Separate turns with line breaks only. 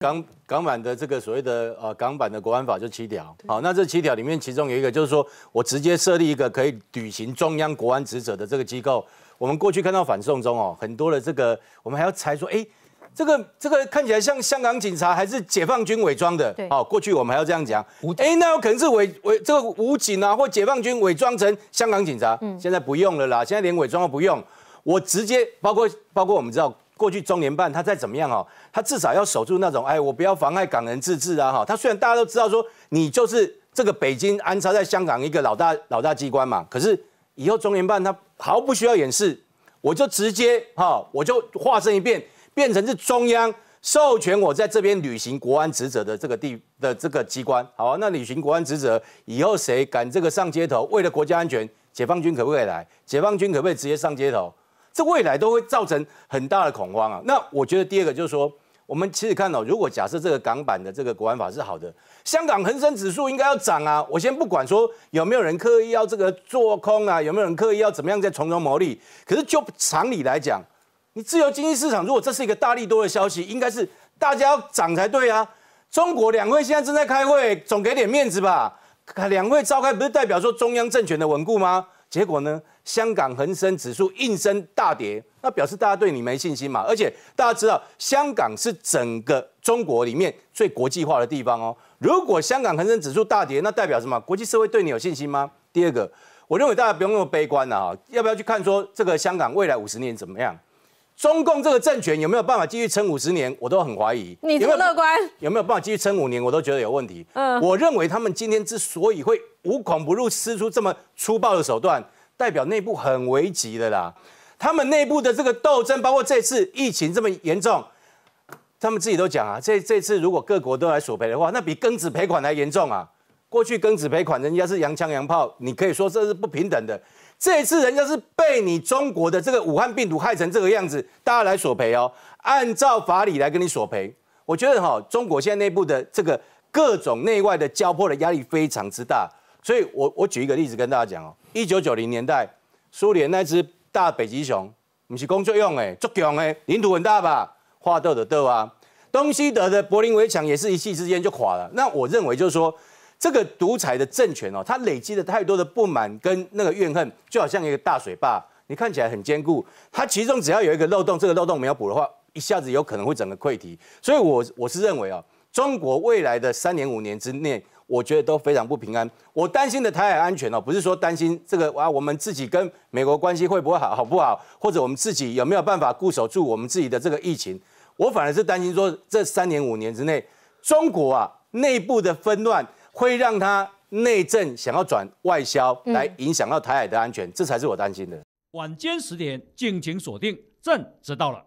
港港版的这个所谓的呃港版的国安法就七条，好，那这七条里面其中有一个就是说我直接设立一个可以履行中央国安职责的这个机构。我们过去看到反送中哦，很多的这个我们还要猜说，哎，这个这个看起来像香港警察还是解放军伪装的？
对，
哦，过去我们还要这样讲，哎，那有可能是伪伪这个武警啊或解放军伪装成香港警察，嗯，现在不用了啦，现在连伪装都不用，我直接包括包括我们知道。过去中联办他再怎么样哦，他至少要守住那种哎，我不要妨碍港人自治啊哈。他虽然大家都知道说你就是这个北京安插在香港一个老大老大机关嘛，可是以后中联办他毫不需要掩饰，我就直接哈，我就化身一变，变成是中央授权我在这边履行国安职责的这个地的这个机关。好，那履行国安职责以后谁敢这个上街头，为了国家安全，解放军可不可以来？解放军可不可以直接上街头？这未来都会造成很大的恐慌啊！那我觉得第二个就是说，我们其实看到，如果假设这个港版的这个国安法是好的，香港恒生指数应该要涨啊！我先不管说有没有人刻意要这个做空啊，有没有人刻意要怎么样在从中牟利，可是就常理来讲，你自由经济市场如果这是一个大力多的消息，应该是大家要涨才对啊！中国两会现在正在开会，总给点面子吧？两会召开不是代表说中央政权的稳固吗？结果呢？香港恒生指数应声大跌，那表示大家对你没信心嘛？而且大家知道，香港是整个中国里面最国际化的地方哦。如果香港恒生指数大跌，那代表什么？国际社会对你有信心吗？第二个，我认为大家不用那么悲观了啊！要不要去看说这个香港未来五十年怎么样？中共这个政权有没有办法继续撑五十年？我都很怀疑。
你这么乐观？
有没有办法继续撑五年？我都觉得有问题。嗯，我认为他们今天之所以会无孔不入，施出这么粗暴的手段。代表内部很危急的啦，他们内部的这个斗争，包括这次疫情这么严重，他们自己都讲啊，这这次如果各国都来索赔的话，那比庚子赔款还严重啊。过去庚子赔款人家是洋枪洋炮，你可以说这是不平等的。这次人家是被你中国的这个武汉病毒害成这个样子，大家来索赔哦，按照法理来跟你索赔。我觉得哈，中国现在内部的这个各种内外的交迫的压力非常之大。所以，我我举一个例子跟大家讲哦，一九九零年代，苏联那只大北极熊，不是工作用诶，作强诶，领土很大吧，画豆的豆啊，东西德的柏林围墙也是一气之间就垮了。那我认为就是说，这个独裁的政权哦，它累积了太多的不满跟那个怨恨，就好像一个大水坝，你看起来很坚固，它其中只要有一个漏洞，这个漏洞没有补的话，一下子有可能会整个溃堤。所以，我我是认为啊，中国未来的三年五年之内。我觉得都非常不平安。我担心的台海安全哦，不是说担心这个啊，我们自己跟美国关系会不会好，好不好？或者我们自己有没有办法固守住我们自己的这个疫情？我反而是担心说，这三年五年之内，中国啊内部的纷乱会让他内政想要转外销，来影响到台海的安全，这才是我担心的。
晚间十点，敬请锁定，朕知道了。